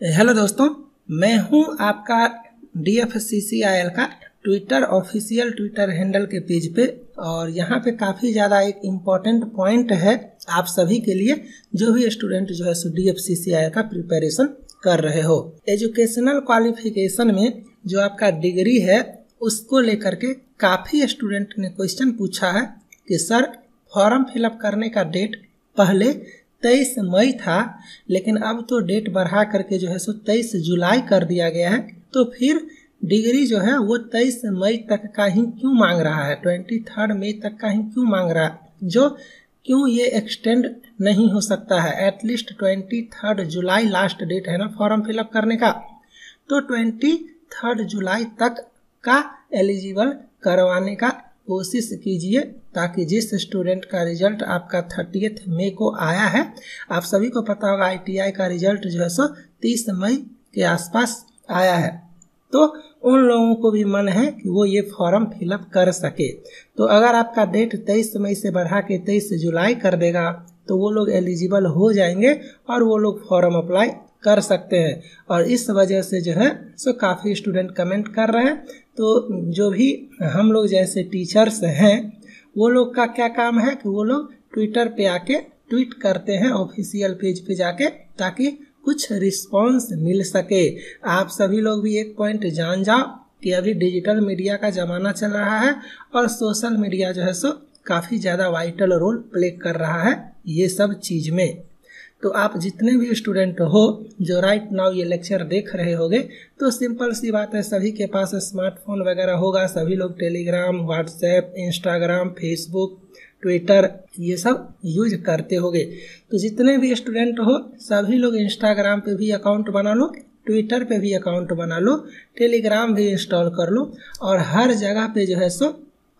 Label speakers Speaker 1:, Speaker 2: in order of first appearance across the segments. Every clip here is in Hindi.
Speaker 1: हेलो दोस्तों, मैं हूँ आपका D F C C I L का ट्विटर ऑफिशियल ट्विटर हैंडल के पेज पे और यहाँ पे काफ़ी ज़्यादा एक इंपॉर्टेंट पॉइंट है आप सभी के लिए जो भी स्टूडेंट जो है so D F C C आई का प्रिपरेशन कर रहे हो। एजुकेशनल क्वालिफिकेशन में जो आपका डिग्री है, उसको लेकर के काफ़ी स्टूडेंट ने क्वेश्चन पूछा है कि सर फॉर्म फिलअप करने का डेट पहले तेईस मई था, लेकिन अब तो डेट बढ़ा करके जो है सो तेईस जुलाई कर दिया गया है तो फिर डिग्री जो है वो तेईस मई तक का ही क्यों मांग रहा है? ट्वेंटी थर्ड मई तक का ही क्यों मांग रहा है? जो क्यों ये एक्सटेंड नहीं हो सकता है? एटलीस्ट ट्वेंटी थर्ड जुलाई लास्ट डेट है ना फॉर्म फिलअप करने का। तो ट्वेंटी थर्ड जुलाई तक का एलिजिबल करवाने का कोशिश कीजिए ताकि जिस स्टूडेंट का रिज़ल्ट आपका थर्टीथ मई को आया है, आप सभी को पता होगा आईटीआई का रिज़ल्ट जो है सो तीस मई के आसपास आया है। तो उन लोगों को भी मन है कि वो ये फॉर्म फिलअप कर सके। तो अगर आपका डेट तेईस मई से बढ़ा के तेईस जुलाई कर देगा तो वो लोग एलिजिबल हो जाएँगे और वो लोग फॉर्म अप्लाई कर सकते हैं। और इस वजह से जो है, सो काफ़ी स्टूडेंट कमेंट कर रहे हैं। तो जो भी हम लोग जैसे टीचर्स हैं, वो लोग का क्या काम है कि वो लोग ट्विटर पे आके ट्वीट करते हैं ऑफिशियल पेज पे जाके, ताकि कुछ रिस्पॉन्स मिल सके। आप सभी लोग भी एक पॉइंट जान जाओ कि अभी डिजिटल मीडिया का ज़माना चल रहा है और सोशल मीडिया जो है, सो काफ़ी ज़्यादा वाइटल रोल प्ले कर रहा है ये सब चीज़ में। तो आप जितने भी स्टूडेंट हो, जो राइट नाउ ये लेक्चर देख रहे होगे तो सिंपल सी बात है, सभी के पास स्मार्टफ़ोन वगैरह होगा, सभी लोग Telegram WhatsApp Instagram Facebook Twitter ये सब यूज़ करते होंगे। तो जितने भी स्टूडेंट हो, सभी लोग इंस्टाग्राम पे भी अकाउंट बना लो ट्विटर पे भी अकाउंट बना लो टेलीग्राम भी इंस्टॉल कर लो, और हर जगह पे जो है सो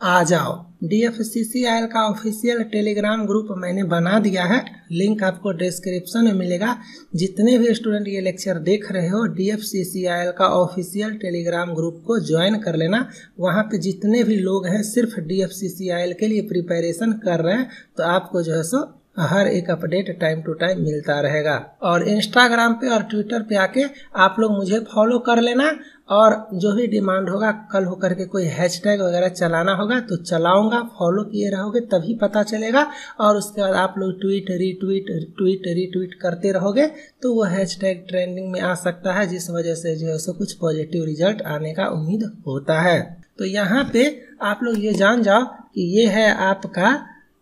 Speaker 1: आ जाओ। D F C C I L का ऑफिशियल टेलीग्राम ग्रुप मैंने बना दिया है। लिंक आपको डिस्क्रिप्शन में मिलेगा। जितने भी स्टूडेंट ये लेक्चर देख रहे हो D F C C I L का ऑफिशियल टेलीग्राम ग्रुप को ज्वाइन कर लेना। वहाँ पे जितने भी लोग हैं, सिर्फ़ D F C C I L के लिए प्रिपरेशन कर रहे हैं। तो आपको जो है सो हर एक अपडेट टाइम टू टाइम मिलता रहेगा। और इंस्टाग्राम पे और ट्विटर पे आके आप लोग मुझे फॉलो कर लेना और जो भी डिमांड होगा, कल होकर के कोई हैशटैग वगैरह चलाना होगा तो चलाऊँगा फॉलो किए रहोगे, तभी पता चलेगा। और उसके बाद आप लोग ट्वीट रीट्वीट ट्वीट रीट्वीट करते रहोगे तो वो हैशटैग ट्रेंडिंग में आ सकता है, जिस वजह से जो है सो कुछ पॉजिटिव रिज़ल्ट आने का उम्मीद होता है। तो यहाँ पे आप लोग ये जान जाओ कि ये है आपका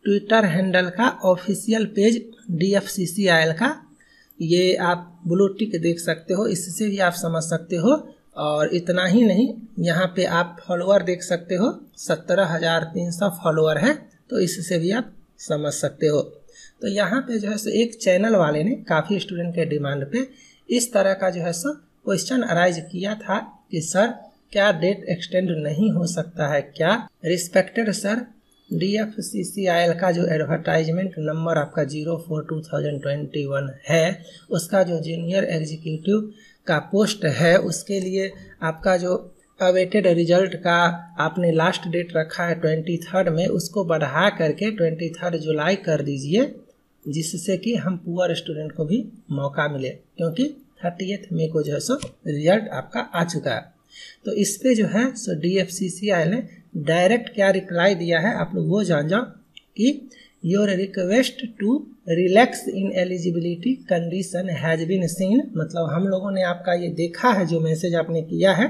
Speaker 1: ट्विटर हैंडल का official page D F C C I L का। ये आप ब्लू टिक देख सकते हो, इससे भी आप समझ सकते हो। और इतना ही नहीं, यहाँ पे आप फॉलोअर देख सकते हो, सत्रह हज़ार तीन सौ फॉलोअर है तो इससे भी आप समझ सकते हो। तो यहाँ पे जो है सो, एक चैनल वाले ने, काफ़ी स्टूडेंट के डिमांड पे, इस तरह का जो है सो क्वेश्चन अराइज किया था कि, सर, क्या डेट एक्सटेंड नहीं हो सकता है? क्या? Respected sir D F C C I L का जो एडवर्टाइजमेंट नंबर आपका zero four two thousand twenty one है, उसका जो जूनियर एग्जीक्यूटिव का पोस्ट है, उसके लिए आपका जो अवेटेड रिज़ल्ट का आपने लास्ट डेट रखा है ट्वेंटी थर्ड में, उसको बढ़ा करके ट्वेंटी थर्ड जुलाई कर दीजिए, जिससे कि हम पुअर स्टूडेंट को भी मौका मिले, क्योंकि थर्टी मई को जो है सो रिज़ल्ट आपका आ चुका है। तो इस पे जो है, so D F C C आई ने डायरेक्ट क्या रिप्लाई दिया है, आप लोग वो जान जाओ कि your request to relax in eligibility condition has been seen मतलब हम लोगों ने आपका ये देखा है, जो मैसेज आपने किया है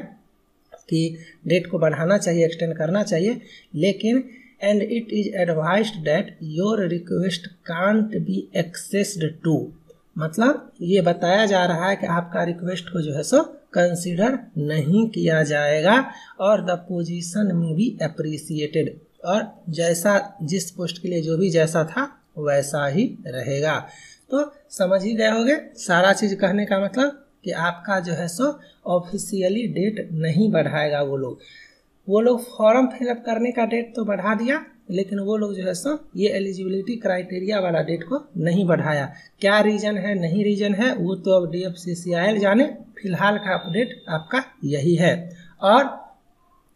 Speaker 1: कि डेट को बढ़ाना चाहिए एक्सटेंड करना चाहिए, लेकिन and it is advise that your request can't be accessed to मतलब ये बताया जा रहा है कि आपका रिक्वेस्ट को जो है सो कंसिडर नहीं किया जाएगा और द पोजीशन में भी अप्रिसिएटेड और जैसा जिस पोस्ट के लिए जो भी जैसा था, वैसा ही रहेगा। तो समझ ही गए होगे सारा चीज़ कहने का मतलब कि आपका जो है सो ऑफिशियली डेट नहीं बढ़ाएगा वो लोग। वो लोग फॉर्म फिलअप करने का डेट तो बढ़ा दिया लेकिन वो लोग जो है सो ये एलिजिबिलिटी क्राइटेरिया वाला डेट को नहीं बढ़ाया। क्या रीजन है, नहीं रीजन है, वो तो अब डी एफ़ सी सी आई जाने, फ़िलहाल का अपडेट आपका यही है। और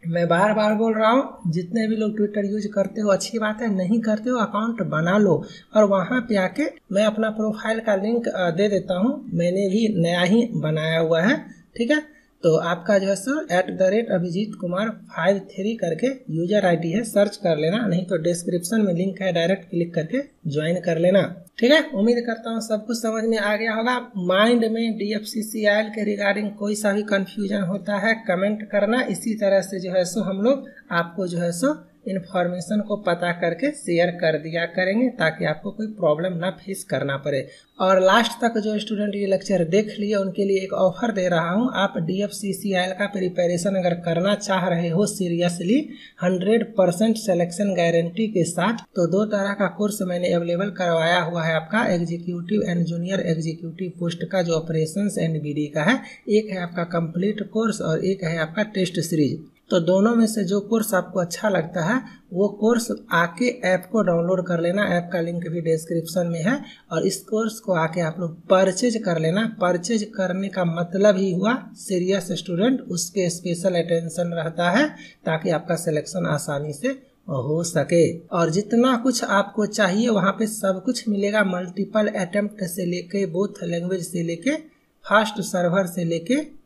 Speaker 1: मैं बार बार बोल रहा हूँ, जितने भी लोग ट्विटर यूज़ करते हो, अच्छी बात है, नहीं करते हो अकाउंट बना लो। और वहाँ पे आके मैं अपना प्रोफ़ाइल का लिंक दे देता हूँ। मैंने भी नया ही बनाया हुआ है, ठीक है? तो आपका जो है so at the rate Abhijit Kumar five three करके यूज़र आईडी है सर्च कर लेना, नहीं तो डिस्क्रिप्शन में लिंक है डायरेक्ट क्लिक करके ज्वाइन कर लेना। ठीक है? उम्मीद करता हूँ सब कुछ समझ में आ गया होगा। माइंड में डी एफ़ सी सी आई के रिगार्डिंग कोई सा भी कंफ्यूजन होता है कमेंट करना। इसी तरह से जो है सो हम लोग आपको जो है सो इन्फॉर्मेशन को पता करके शेयर कर दिया करेंगे ताकि आपको कोई प्रॉब्लम ना फेस करना पड़े। और लास्ट तक जो स्टूडेंट ये लेक्चर देख लिए, उनके लिए एक ऑफ़र दे रहा हूँ। आप डी एफ़ सी सी का प्रिपेरेशन अगर करना चाह रहे हो seriously hundred percent selection guarantee के साथ तो दो तरह का कोर्स मैंने अवेलेबल करवाया हुआ है आपका। Executive and junior executive post का जो ऑपरेशन एंड बी का है, एक है आपका कंप्लीट कोर्स और एक है आपका टेस्ट सीरीज़ तो दोनों में से जो कोर्स आपको अच्छा लगता है, वो कोर्स आके ऐप को डाउनलोड कर लेना। ऐप का लिंक भी डिस्क्रिप्शन में है और इस कोर्स को आके आप लोग परचेज कर लेना। परचेज करने का मतलब ही हुआ सीरियस स्टूडेंट उस पर स्पेशल अटेंशन रहता है ताकि आपका सिलेक्शन आसानी से हो सके। और जितना कुछ आपको चाहिए, वहाँ पे सब कुछ मिलेगा। मल्टीपल अटेम्प्ट से लेके बोथ लैंग्वेज से लेके फास्ट सर्वर से लेके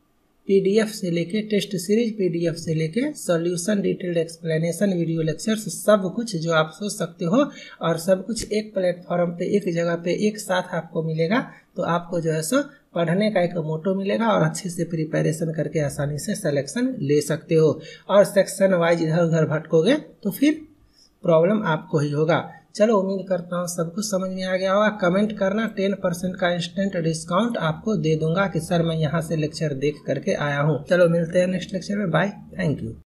Speaker 1: पीडीएफ से लेके टेस्ट सीरीज़ पीडीएफ से लेके solution detailed explanation video lectures सब कुछ जो आप सोच सकते हो और सब कुछ एक प्लेटफॉर्म पे, एक जगह पे, एक साथ आपको मिलेगा तो आपको जो है सो पढ़ने का एक मोटो मिलेगा और अच्छे से प्रिपेरेशन करके आसानी से सिलेक्शन ले सकते हो। और सेक्शन वाइज इधर उधर भटकोगे तो फिर प्रॉब्लम आपको ही होगा। चलो उम्मीद करता हूँ सब कुछ समझ में आ गया होगा। कमेंट करना, टेन परसेंट का इंस्टेंट डिस्काउंट आपको दे दूँगा कि सर मैं यहाँ से लेक्चर देख करके आया हूँ। चलो मिलते हैं नेक्स्ट लेक्चर में। Bye thank you